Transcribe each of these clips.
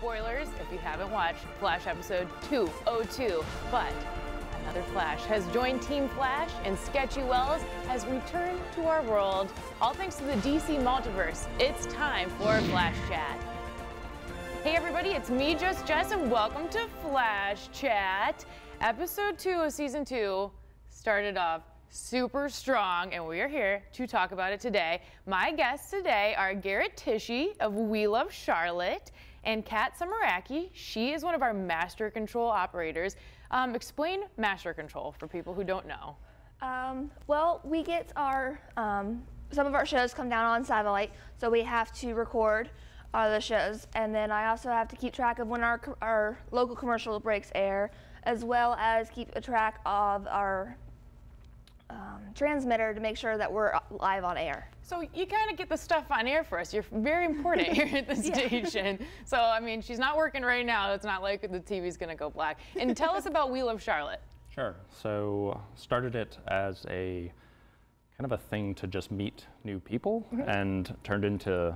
spoilers if you haven't watched Flash episode 202, but another Flash has joined Team Flash and Sketchy Wells has returned to our world. All thanks to the DC multiverse. It's time for Flash Chat. Hey everybody, it's me, Just Jess, and welcome to Flash Chat. Episode 2 of season 2 started off super strong, and we are here to talk about it today. My guests today are Garret Tichy of We Love Charlotte and Kat Sumeracki. She is one of our master control operators. Um, explain master control for people who don't know. Um, well, we get our, um, some of our shows come down on satellite, so we have to record uh, the shows. And then I also have to keep track of when our, our local commercial breaks air, as well as keep a track of our um, transmitter to make sure that we're live on air. So you kind of get the stuff on air for us. You're very important here at the station. So I mean, she's not working right now. It's not like the TV's going to go black. And tell us about We Love Charlotte. Sure. So started it as a kind of a thing to just meet new people, mm-hmm. and turned into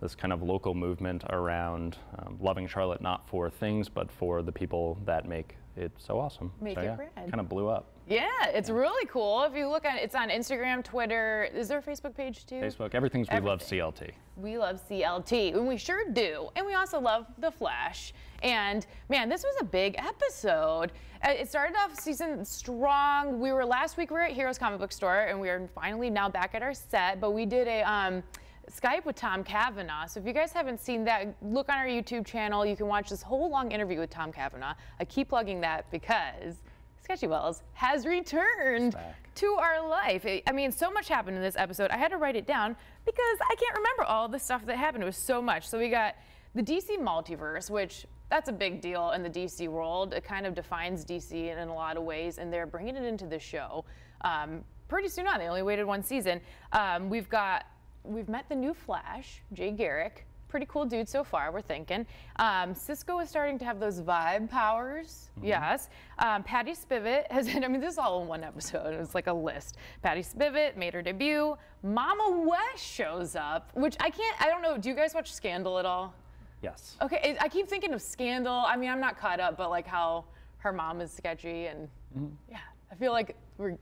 this kind of local movement around um, loving Charlotte not for things, but for the people that make it so awesome. Make so, it yeah. Kind of blew up. Yeah, it's really cool. If you look at it's on Instagram, Twitter. Is there a Facebook page too? Facebook. Everything's We Love CLT. We love CLT, and we sure do. And we also love The Flash. And man, this was a big episode. Uh, it started off season strong. We were last week we were at Heroes Comic Book Store, and we are finally now back at our set. But we did a. Um, Skype with Tom Cavanagh. So if you guys haven't seen that, look on our YouTube channel. You can watch this whole long interview with Tom Cavanagh. I keep plugging that because Sketchy Wells has returned to our life. I mean, so much happened in this episode. I had to write it down because I can't remember all the stuff that happened. It was so much. So we got the DC multiverse, which that's a big deal in the DC world. It kind of defines DC in, in a lot of ways, and they're bringing it into the show um, pretty soon on. They only waited one season. Um, we've got we've met the new Flash, Jay Garrick. Pretty cool dude so far, we're thinking. Um, Cisco is starting to have those vibe powers, mm-hmm. yes. Um, Patty Spivot has, I mean, this is all in one episode. It's like a list. Patty Spivot made her debut. Mama West shows up, which I can't, I don't know, do you guys watch Scandal at all? Yes. Okay, I keep thinking of Scandal. I mean, I'm not caught up, but like how her mom is sketchy and mm-hmm. yeah, I feel like we're gonna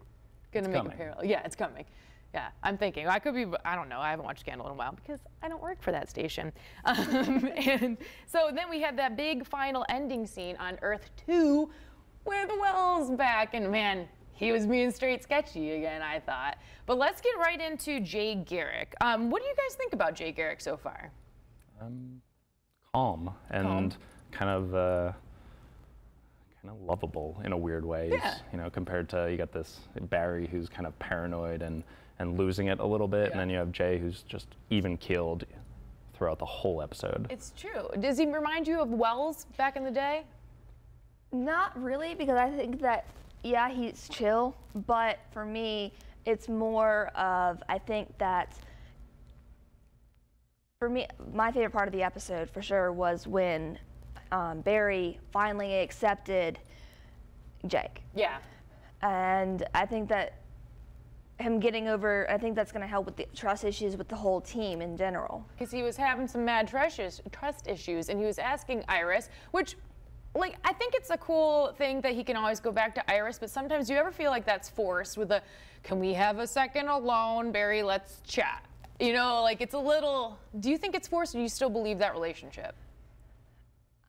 it's make coming. a parallel. Yeah, it's coming. Yeah, I'm thinking I could be. I don't know. I haven't watched Scandal in a while because I don't work for that station. Um, and so then we had that big final ending scene on Earth Two, where the Wells back, and man, he was being straight sketchy again. I thought. But let's get right into Jay Garrick. Um, what do you guys think about Jay Garrick so far? Um, calm and calm. kind of. Uh, kind of lovable in a weird way. Yeah. You know, compared to you got this Barry who's kind of paranoid and and losing it a little bit, yeah. and then you have Jay who's just even killed throughout the whole episode. It's true. Does he remind you of Wells back in the day? Not really, because I think that yeah, he's chill, but for me, it's more of I think that for me, my favorite part of the episode for sure was when um, Barry finally accepted Jake. Yeah. And I think that him getting over, I think that's going to help with the trust issues with the whole team in general. Because he was having some mad trust issues, and he was asking Iris, which, like, I think it's a cool thing that he can always go back to Iris, but sometimes do you ever feel like that's forced with a, can we have a second alone, Barry, let's chat. You know, like it's a little, do you think it's forced or do you still believe that relationship?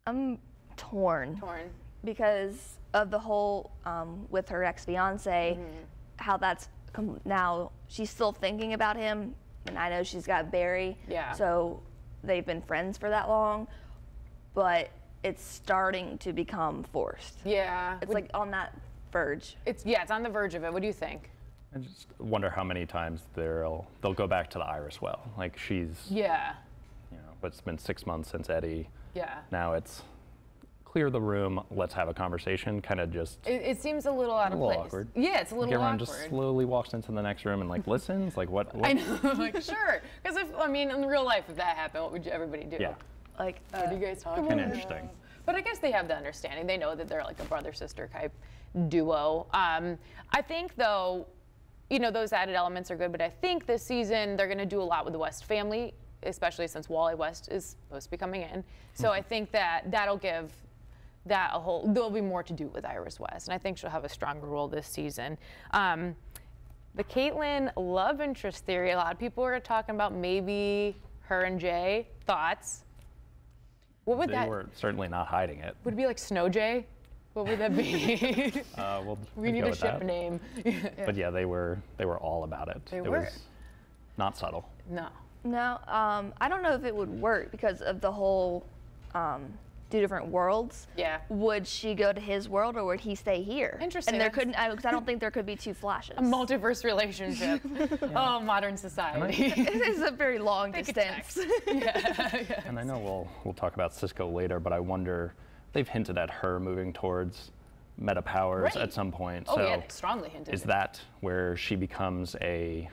I'm torn. Torn. Because of the whole um, with her ex fiance, mm-hmm. how that's now she's still thinking about him, and I know she's got Barry. Yeah. So they've been friends for that long, but it's starting to become forced. Yeah. It's Would, like on that verge. It's yeah, it's on the verge of it. What do you think? I just wonder how many times they'll they'll go back to the Iris well. Like she's yeah. You know, but it's been six months since Eddie. Yeah. Now it's clear the room, let's have a conversation, kind of just. It, it, seems a little out a of little place. awkward. Yeah, it's a little like everyone awkward. just slowly walks into the next room and like listens, like what? what? I know, like sure, because if I mean in real life, if that happened, what would you, everybody do? Yeah. Like, uh, what are you guys talking about? interesting. But I guess they have the understanding. They know that they're like a brother sister type duo. Um, I think though, you know, those added elements are good, but I think this season they're going to do a lot with the West family especially since Wally West is supposed to be coming in. So. I think that that'll give that a whole. There'll be more to do with Iris West, and I think she'll have a stronger role this season. Um, the Caitlin love interest theory. A lot of people are talking about maybe her and Jay. Thoughts? What would that They that? were certainly not hiding it. Would it be like Snow Jay? What would that be? Uh, we'll, we need a ship that. name. But yeah, they were they were all about it. They it were. was not subtle. no. No, um, I don't know if it would work because of the whole um, two different worlds. Yeah. Would she go to his world or would he stay here? Interesting, And there couldn't, because I don't think there could be two flashes. A multiverse relationship. Oh, modern society. it is a very long Take a distance. text. And I know we'll we'll talk about Cisco later, but I wonder they've hinted at her moving towards meta powers Right. at some point. Oh so yeah, strongly hinted. is that where she becomes a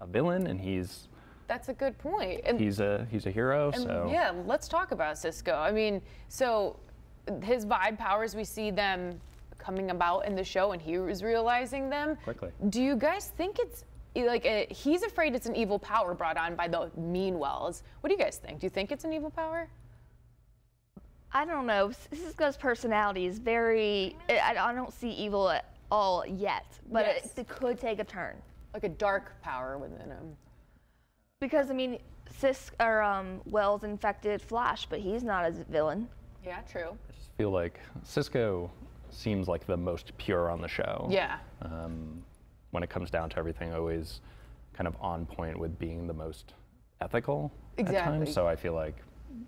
a villain and he's That's a good point. And, he's a he's a hero? and so yeah, let's talk about Cisco. I mean, so his vibe powers, we see them coming about in the show, and he was realizing them Quickly. Do you guys think it's like a, he's afraid it's an evil power brought on by the mean wells? What do you guys think? Do you think it's an evil power? I don't know. Cisco's personality is very, eh, I, I don't see evil at all yet, but Yes. it, it could take a turn. Like a dark power within him. Because, I mean, Cis, or um, Wells infected Flash, but he's not a villain. Yeah, true. I just feel like Cisco seems like the most pure on the show. Yeah. Um, when it comes down to everything, always kind of on point with being the most ethical at Exactly. times. So I feel like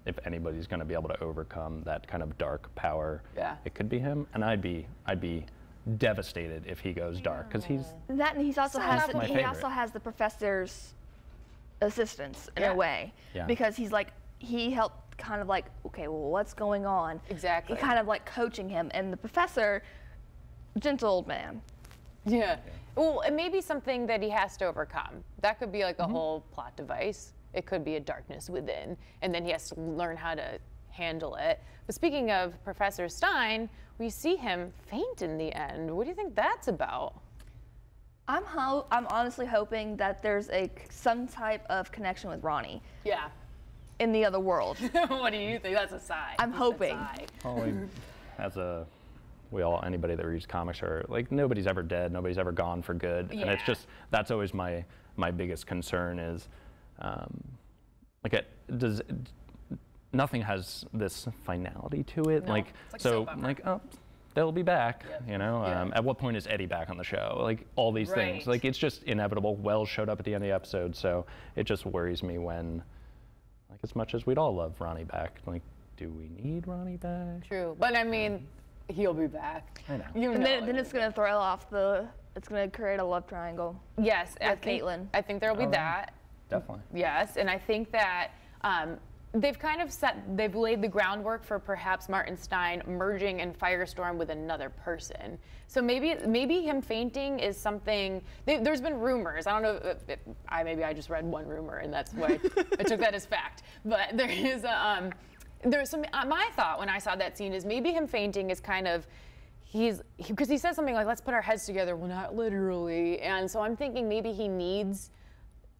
if anybody's going to be able to overcome that kind of dark power, Yeah. it could be him. And I'd be I'd be devastated if he goes dark because he's That and he's also has the, he also has the professor's assistance in Yeah. a way Yeah. because he's like he helped kind of like okay well what's going on Exactly. he kind of like coaching him and the professor gentle old man Yeah. Well, it may be something that he has to overcome. That could be like a Mm-hmm. whole plot device. It could be a darkness within, and then he has to learn how to handle it. But speaking of Professor Stein, we see him faint in the end. What do you think that's about? I'm ho- I'm honestly hoping that there's a some type of connection with Ronnie Yeah. in the other world. what do you think? That's a sigh. I'm He hoping. sigh. well, as a we all anybody that reads comics are like nobody's ever dead, nobody's ever gone for good, yeah. and it's just that's always my my biggest concern is um, like it does. Nothing has this finality to it. No, like, it's like so, soap like oh, they'll be back. Yep. You know, Yeah. um, at what point is Eddie back on the show? Like all these things. Like it's just inevitable. Wells showed up at the end of the episode, so it just worries me when, like, as much as we'd all love Ronnie back, like, do we need Ronnie back? True. But I mean, he'll be back. I know. You and know then, then it's gonna throw off the it's gonna create a love triangle. Yes, I with think, Caitlin. I think there'll be Oh, right. that. Definitely. Yes, and I think that um, they've kind of set, they've laid the groundwork for perhaps Martin Stein merging in Firestorm with another person. So maybe maybe him fainting is something. They, there's been rumors. I don't know. If, I maybe I just read one rumor and that's why I took that as fact. But there is a. Um, there's some. Uh, my thought when I saw that scene is maybe him fainting is kind of he's because he, says something like let's put our heads together well not literally and so i'm thinking maybe he needs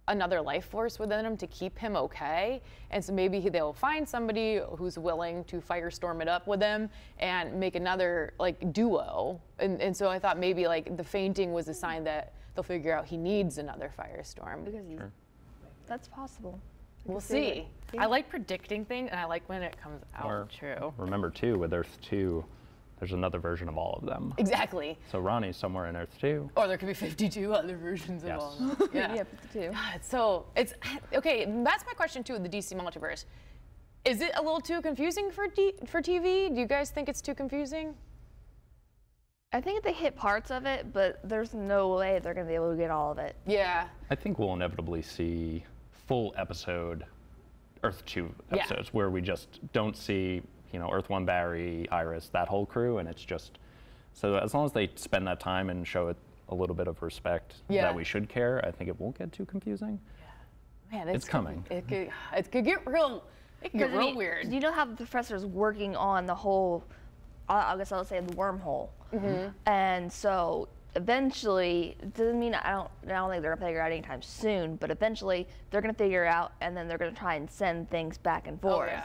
another life force within him to keep him okay. And so maybe he- they'll find somebody who's willing to firestorm it up with him and make another like duo. And, and so i thought maybe like the fainting was a sign that they'll figure out he needs another firestorm. Because he's, that's possible. I we'll see see. I like predicting things and i like when it comes out Or- true. Remember too, with Earth Two, there's another version of all of them. exactly So Ronnie's somewhere in Earth Two. or there could be 52 other versions Yes. of all of them. Yeah, 52. God, so it's okay. That's my question too the DC multiverse. Is it a little too confusing for D, for TV? Do you guys think it's too confusing? I think they hit parts of it, but there's no way they're gonna be able to get all of it. Yeah. I think we'll inevitably see full episode Earth Two Yeah. episodes where we just don't see, you know, Earth One Barry, Iris, that whole crew, and it's just so as long as they spend that time and show it a little bit of respect Yeah. that we should care, I think it won't get too confusing. Man, It's coming. It could, it could get real. It could get 'Cause, I real mean, weird. You know how the professor's working on the whole, I I guess I'll say the wormhole, mm-hmm. and so eventually, it doesn't mean I don't, I don't think they're gonna figure out anytime soon, but eventually they're gonna figure out and then they're gonna try and send things back and Oh, forth. yeah.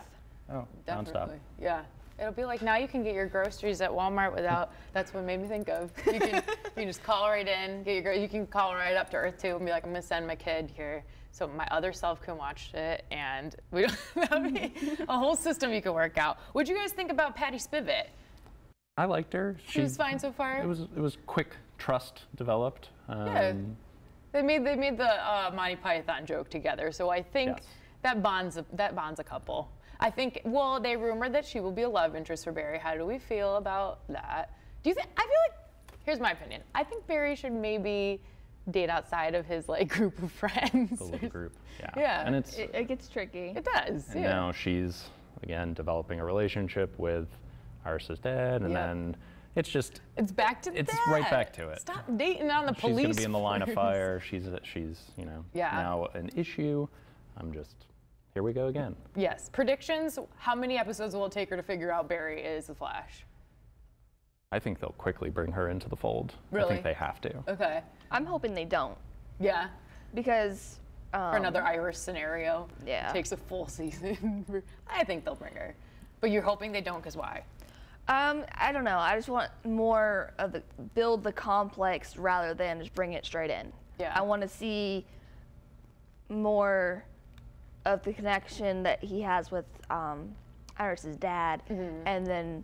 Oh, Definitely. nonstop. Yeah. It'll be like now you can get your groceries at Walmart without. That's what made me think of. You can you can just call right in, get your gro- you can call right up to Earth Two and be like, I'm gonna send my kid here, so my other self can watch it, and we don't that'd be a whole system you could work out. What'd you guys think about Patty Spivot? I liked her. She was fine so far. It was it was quick trust developed. Um, Yeah. They made they made the uh, Monty Python joke together, so I think Yes. that bonds that bonds a couple. I think. Well, they rumored that she will be a love interest for Barry. How do we feel about that? Do you think? I feel like. Here's my opinion. I think Barry should maybe date outside of his like group of friends. The little group. Yeah. Yeah. And it's It, it gets tricky. It does. and yeah. now she's again developing a relationship with Iris's dad, and Yeah. then it's just It's back to the It's that. right back to it. Stop dating on the she's police. going to be in the line of fire. She's she's you know Yeah. now an issue. I'm just here we go again. Yes. Predictions. How many episodes will it take her to figure out Barry is the Flash? I think they'll quickly bring her into the fold. Really? I Really? think they have to. Okay. I'm hoping they don't Yeah. because um, For another Iris scenario. yeah. Takes a full season. I think they'll bring her. But you're hoping they don't because why? Um, I don't know. I just want more of the build the complex rather than just bring it straight in. Yeah. I want to see more of the connection that he has with um, Iris's dad, Mm-hmm. and then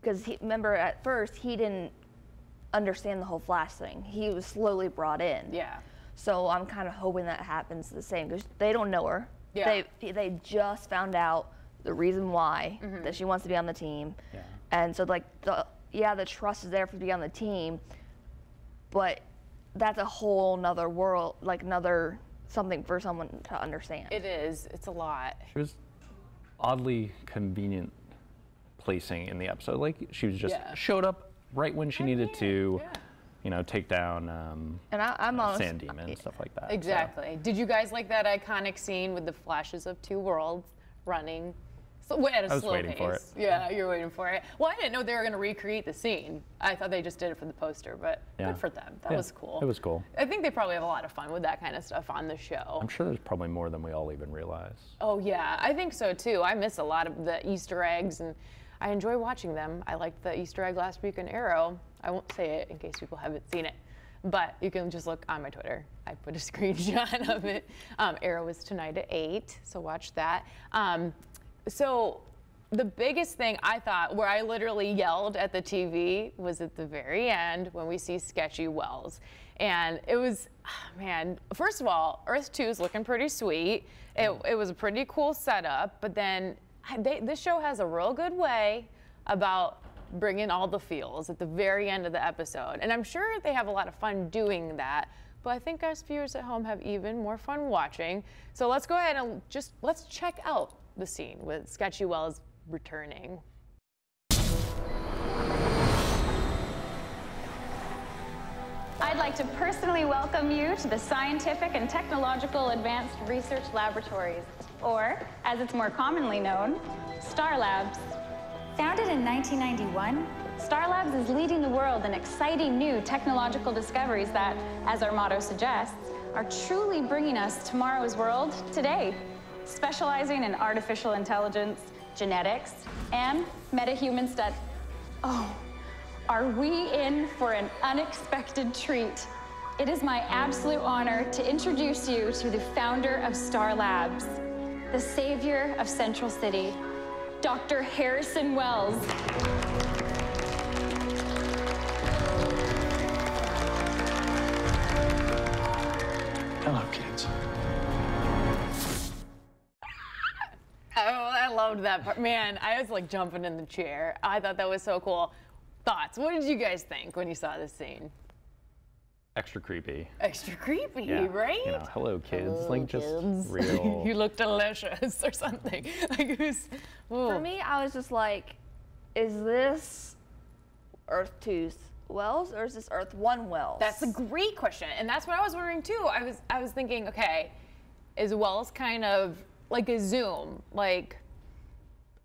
because remember at first he didn't understand the whole Flash thing. He was slowly brought in. Yeah. So I'm kind of hoping that happens the same because they don't know her. Yeah. They they just found out the reason why Mm-hmm. that she wants to be on the team. Yeah. And so like the yeah the trust is there for to be on the team, but that's a whole nother world like another something for someone to understand. It is. It's a lot. She was oddly convenient placing in the episode. Like she was just Yeah. showed up right when she needed to, yeah. you know, take down um, and I, I'm honest. Sand Demon and stuff like that. so- Exactly. Did you guys like that iconic scene with the flashes of two worlds running? So, wait, at a I was slow waiting pace. for it. Yeah, you're waiting for it. Well, I didn't know they were going to recreate the scene. I thought they just did it for the poster, but Yeah. good for them. That Yeah, was cool. It was cool. I think they probably have a lot of fun with that kind of stuff on the show. I'm sure there's probably more than we all even realize. Oh yeah, I think so too. I miss a lot of the Easter eggs, and I enjoy watching them. I liked the Easter egg last week in Arrow. I won't say it in case people haven't seen it, but you can just look on my Twitter. I put a screenshot of it. Um, Arrow is tonight at eight, so watch that. Um, so the biggest thing I thought, where I literally yelled at the TV, was at the very end when we see Sketchy Wells. And it was, ah, man, first of all, Earth 2 is looking pretty sweet. It, mm. it was a pretty cool setup, but then they, this show has a real good way about bringing all the feels at the very end of the episode. And I'm sure they have a lot of fun doing that. But I think us viewers at home have even more fun watching. So let's go ahead and just let's check out the scene with Sketchy Wells returning. I'd like to personally welcome you to the Scientific and Technological Advanced Research Laboratories, or, as it's more commonly known, Star Labs. Founded in 1991, Star Labs is leading the world in exciting new technological discoveries that, as our motto suggests, are truly bringing us tomorrow's world today, specializing in artificial intelligence, genetics, and metahuman stud. Oh, are we in for an unexpected treat? It is my absolute honor to introduce you to the founder of Star Labs, the savior of Central City, Dr. Harrison Wells. Loved that part. Man, I was like jumping in the chair. I thought that was so cool. Thoughts? What did you guys think when you saw this scene? Extra creepy. Extra creepy, Yeah. right? You know, hello kids. Hello, like just kids. real. you look delicious or something. Like it was. For me, I was just like, is this Earth 2's Wells or is this Earth 1 Wells? That's a great question, and that's what I was wondering too. I was I was thinking, okay, is Wells kind of like a Zoom, like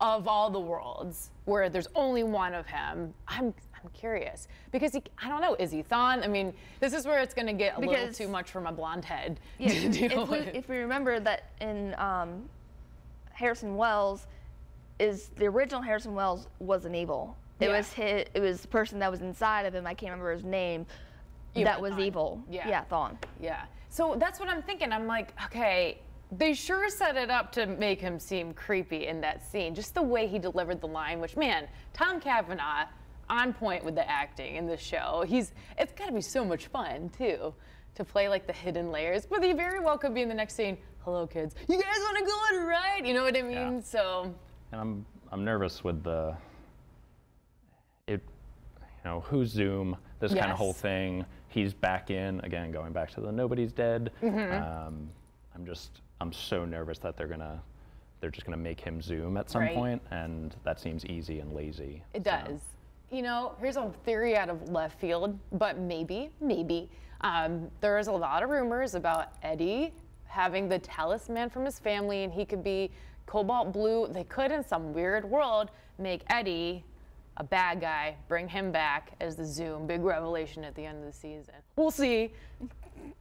of all the worlds where there's only one of him? I'm I'm curious because he, I don't know, is he Thawne? I mean, this is where it's going to get a little too much for my blonde head Yeah, to deal if, we, if we remember that in um, Harrison Wells, is the original Harrison Wells wasn't evil. It Yeah. was his, it was the person that was inside of him. I can't remember his name. You that was evil. Yeah. Yeah, Thawne. Yeah. So that's what I'm thinking. I'm like, okay, they sure set it up to make him seem creepy in that scene. Just the way he delivered the line, which man, Tom Cavanagh on point with the acting in this show. He's it's gotta be so much fun too. To play like the hidden layers, but he very well could be in the next scene. Hello, kids. You guys want to go on a ride? You know what I mean? Yeah. So, And I'm I'm nervous with the it you know who Zoom this kind of whole Yes. thing. He's back in again, going back to the nobody's dead. Mm-hmm. Um, I'm just I'm so nervous that they're gonna they're just gonna make him Zoom at some Right. point, and that seems easy and lazy. It So, does. You know, here's a theory out of left field, but maybe, maybe. Um, there's a lot of rumors about Eddie having the talisman from his family and he could be cobalt blue. They could, in some weird world, make Eddie a bad guy, bring him back as the Zoom. Big revelation at the end of the season. We'll see.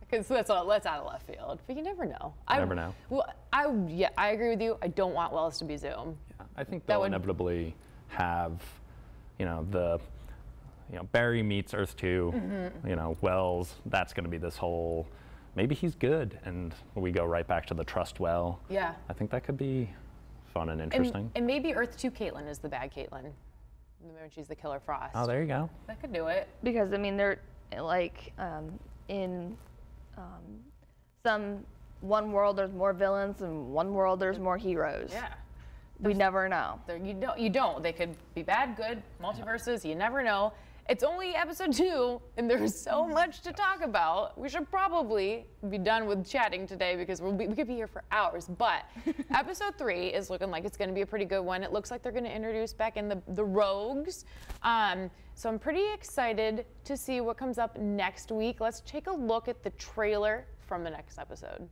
Because that's all, that's out of left field, but you never know. I Never know. Well, I yeah, I agree with you. I don't want Wells to be Zoom. I think they'll would- inevitably have, you know, the, you know, Barry meets Earth 2, Mm-hmm. you know, Wells, that's going to be this whole, maybe he's good, and we go right back to the trust well. Yeah. I think that could be fun and And, interesting. and maybe Earth 2 Caitlin is the bad Caitlin. When she's the killer frost. oh, there you go. That could do it. Because I mean, they're like um, in um, some one world there's more villains, and one world there's more heroes. Yeah. We never know. There, you don't. You don't. They could be bad, good, multiverses. You never know. It's only episode two, and there's so much to talk about. We should probably be done with chatting today because we'll be, we could be here for hours. But episode three is looking like it's going to be a pretty good one. It looks like they're going to introduce back in the the rogues. Um, so I'm pretty excited to see what comes up next week. Let's take a look at the trailer from the next episode.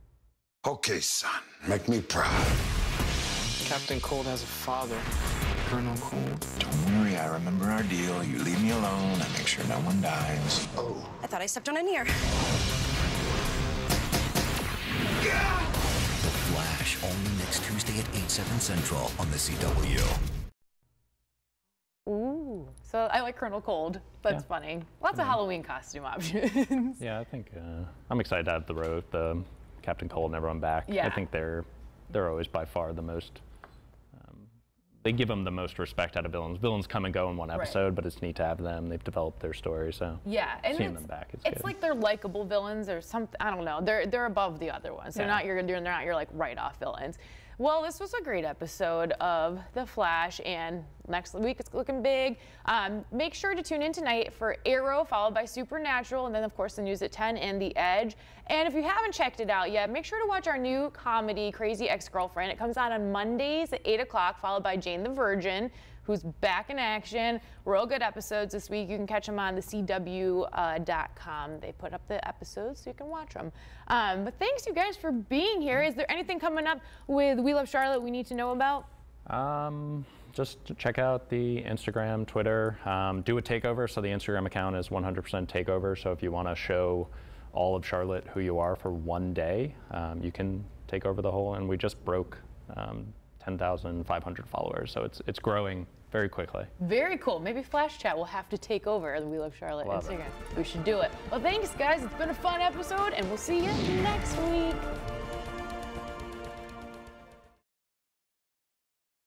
Okay, son, make me proud. Captain Cold has a father. Colonel Cold. Don't worry, I remember our deal. You leave me alone, I make sure no one dies. Oh. I thought I stepped on an ear. The Flash, only next Tuesday at 8, 7 Central on the CW. Ooh. So I like Colonel Cold. That's Yeah. funny. Lots of Halloween costume options. Yeah, I think uh, I'm excited to have the road, the Captain Cold and everyone back. Yeah. I think they're they're always by far the most. They give them the most respect out of villains. Villains come and go in one episode, but it's neat to have them. They've developed their story, so Yeah, and seeing it's, them back is it's good. like they're likable villains or something. I don't know. They're they're above the other ones. They're Yeah. not your they're not your like write off villains. Well, this was a great episode of The Flash, and next week it's looking big. Um, make sure to tune in tonight for Arrow, followed by Supernatural, and then of course the news at 10 and The Edge. And if you haven't checked it out yet, make sure to watch our new comedy, Crazy Ex-Girlfriend. It comes out on Mondays at 8 o'clock, followed by Jane the Virgin who's back in action. Real good episodes this week. You can catch them on the CW.com. they put up the episodes so you can watch them. Um, but thanks, you guys, for being here. Is there anything coming up with We Love Charlotte we need to know about? Um, just check out the Instagram, Twitter. Um, do a takeover. So the Instagram account is 100% takeover. So if you want to show all of Charlotte who you are for one day, um, you can take over the whole. And we just broke um, 10,500 followers. So it's it's growing very quickly. Very cool. Maybe Flash Chat will have to take over the We Love Charlotte Love it. Instagram. We should do it. Well, thanks, guys. It's been a fun episode, and we'll see you next week.